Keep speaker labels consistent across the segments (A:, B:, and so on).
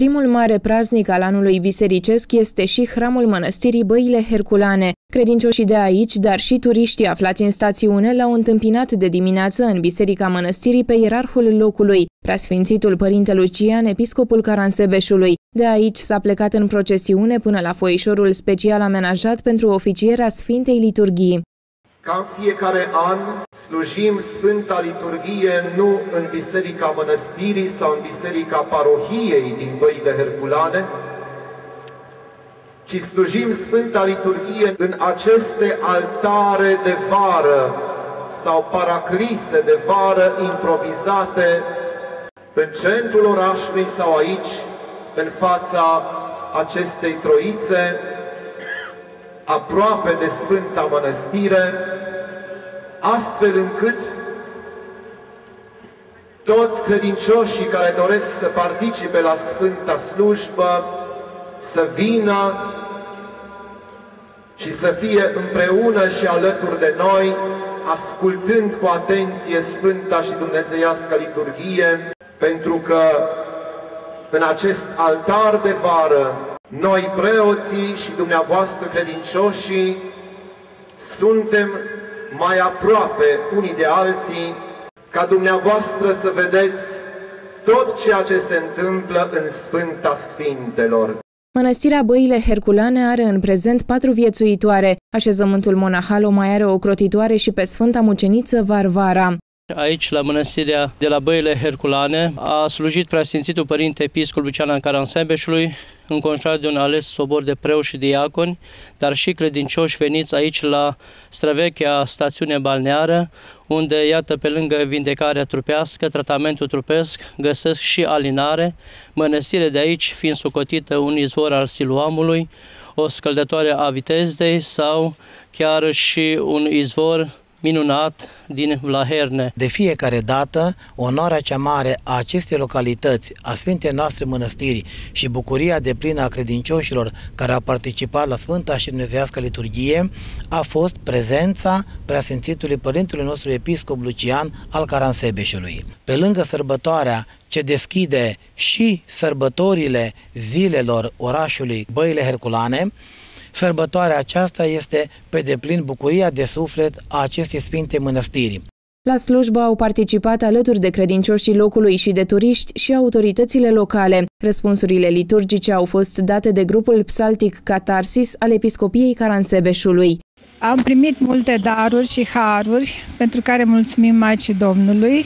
A: Primul mare praznic al anului bisericesc este și hramul mănăstirii Băile Herculane. Credincioșii de aici, dar și turiștii aflați în stațiune, l-au întâmpinat de dimineață în biserica mănăstirii pe ierarhul locului, preasfințitul părinte Lucian, episcopul Caransebeșului. De aici s-a plecat în procesiune până la foișorul special amenajat pentru oficierea Sfintei Liturghii.
B: Ca în fiecare an slujim Sfânta Liturghie nu în Biserica Mănăstirii sau în Biserica Parohiei din Băile Herculane, ci slujim Sfânta Liturghie în aceste altare de vară sau paraclise de vară improvizate în centrul orașului sau aici, în fața acestei troițe, aproape de Sfânta Mănăstire, astfel încât toți credincioșii care doresc să participe la Sfânta Slujbă să vină și să fie împreună și alături de noi, ascultând cu atenție Sfânta și Dumnezeiască Liturghie, pentru că în acest altar de vară, noi preoții și dumneavoastră credincioșii suntem mai aproape unii de alții, ca dumneavoastră să vedeți tot ceea ce se întâmplă în Sfânta Sfintelor.
A: Mănăstirea Băile Herculane are în prezent patru viețuitoare. Așezământul monahal o mai are o crotitoare și pe Sfânta Muceniță Varvara.
C: Aici, la mănăstirea de la Băile Herculane, a slujit preasfințitul părinte episcop Lucian în Caransembeșului, înconjurat de un ales sobor de preu și diaconi, dar și credincioși veniți aici la străvechea stațiune balneară, unde, iată, pe lângă vindecarea trupească, tratamentul trupesc, găsesc și alinare, mănăstire de aici fiind socotită un izvor al Siluamului, o scăldătoare a Vitezdei sau chiar și un izvor minunat din Vlaherne.
D: De fiecare dată, onoarea cea mare a acestei localități, a Sfintei noastre mănăstiri și bucuria de plină a credincioșilor care au participat la Sfânta și Dumnezeiască Liturghie a fost prezența preasfințitului Părintelui nostru Episcop Lucian al Caransebeșului. Pe lângă sărbătoarea ce deschide și sărbătorile zilelor orașului Băile Herculane, Sărbătoarea aceasta este pe deplin bucuria de suflet a acestei sfinte mănăstiri.
A: La slujbă au participat alături de credincioșii locului și de turiști și autoritățile locale. Răspunsurile liturgice au fost date de grupul psaltic Catarsis al Episcopiei Caransebeșului.
E: Am primit multe daruri și haruri pentru care mulțumim Maicii Domnului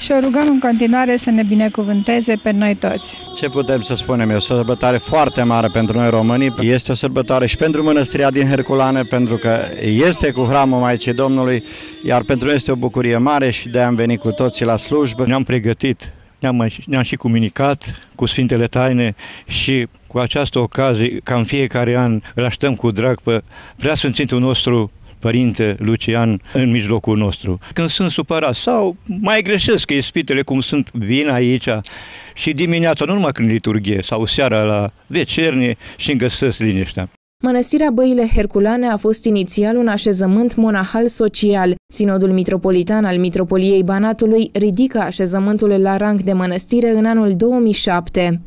E: și o rugăm în continuare să ne binecuvânteze pe noi toți.
F: Ce putem să spunem? E o sărbătoare foarte mare pentru noi românii. Este o sărbătoare și pentru mănăstirea din Herculane, pentru că este cu hramul Maicii Domnului, iar pentru noi este o bucurie mare și de am venit cu toții la slujbă.
G: Ne-am pregătit ne-am, ne-am și comunicat cu Sfintele Taine și cu această ocazie, ca în fiecare an, îl așteptăm cu drag pe preasfințitul nostru Părinte Lucian în mijlocul nostru. Când sunt supărat sau mai greșesc că ispitele cum sunt, vin aici și dimineața, nu numai când liturghie, sau seara la vecernie și îmi găsesc liniștea.
A: Mănăstirea Băile Herculane a fost inițial un așezământ monahal social. Sinodul Mitropolitan al Mitropoliei Banatului ridică așezământul la rang de mănăstire în anul 2007.